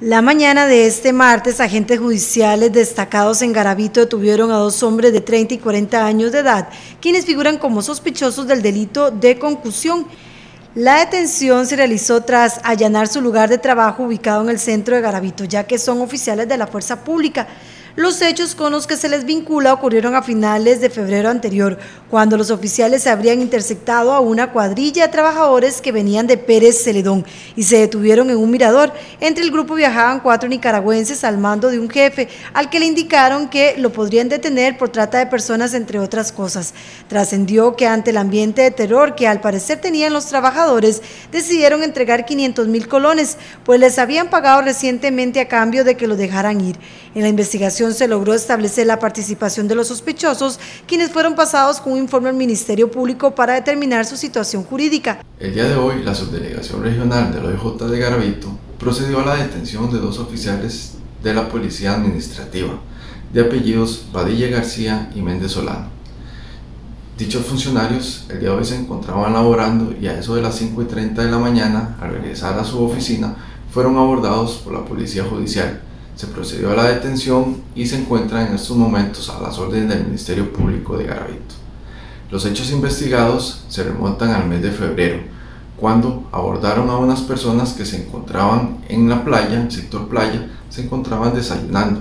La mañana de este martes, agentes judiciales destacados en Garavito detuvieron a dos hombres de 30 y 40 años de edad, quienes figuran como sospechosos del delito de concusión. La detención se realizó tras allanar su lugar de trabajo ubicado en el centro de Garavito, ya que son oficiales de la fuerza pública. Los hechos con los que se les vincula ocurrieron a finales de febrero anterior, cuando los oficiales habrían interceptado a una cuadrilla de trabajadores que venían de Pérez Celedón y se detuvieron en un mirador. Entre el grupo viajaban cuatro nicaragüenses al mando de un jefe, al que le indicaron que lo podrían detener por trata de personas, entre otras cosas. Trascendió que ante el ambiente de terror que al parecer tenían los trabajadores, decidieron entregar 500 mil colones, pues les habían pagado recientemente a cambio de que lo dejaran ir. En la investigación se logró establecer la participación de los sospechosos, quienes fueron pasados con un informe al Ministerio Público para determinar su situación jurídica. El día de hoy, la Subdelegación Regional del OIJ de Garavito procedió a la detención de dos oficiales de la Policía Administrativa, de apellidos Padilla García y Méndez Solano. Dichos funcionarios el día de hoy se encontraban laborando y a eso de las 5 y 30 de la mañana, al regresar a su oficina, fueron abordados por la Policía Judicial, se procedió a la detención y se encuentra en estos momentos a las órdenes del Ministerio Público de Garavito. Los hechos investigados se remontan al mes de febrero, cuando abordaron a unas personas que se encontraban en la playa, en el sector playa, se encontraban desayunando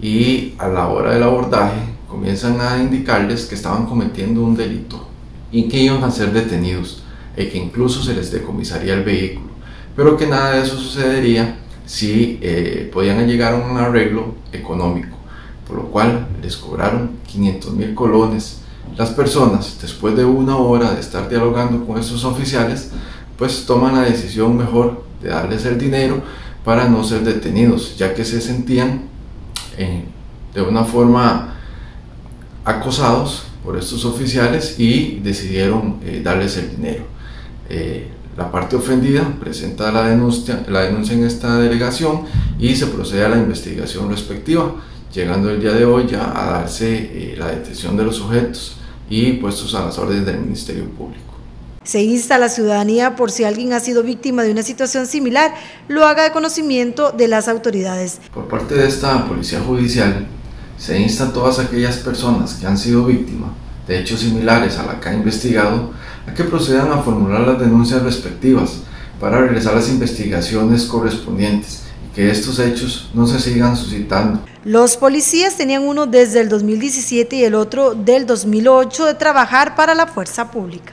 y a la hora del abordaje comienzan a indicarles que estaban cometiendo un delito y que iban a ser detenidos y que incluso se les decomisaría el vehículo, pero que nada de eso sucedería si eh, podían llegar a un arreglo económico, por lo cual les cobraron 500 mil colones. Las personas, después de una hora de estar dialogando con esos oficiales, pues toman la decisión mejor de darles el dinero para no ser detenidos, ya que se sentían eh, de una forma acosados por estos oficiales y decidieron eh, darles el dinero. La parte ofendida presenta la denuncia, la denuncia en esta delegación y se procede a la investigación respectiva, llegando el día de hoy ya a darse eh, la detención de los sujetos y puestos a las órdenes del Ministerio Público. Se insta a la ciudadanía por si alguien ha sido víctima de una situación similar, lo haga de conocimiento de las autoridades. Por parte de esta Policía Judicial, se insta a todas aquellas personas que han sido víctimas de hechos similares a la que ha investigado a que procedan a formular las denuncias respectivas para realizar las investigaciones correspondientes y que estos hechos no se sigan suscitando. Los policías tenían uno desde el 2017 y el otro del 2008 de trabajar para la fuerza pública.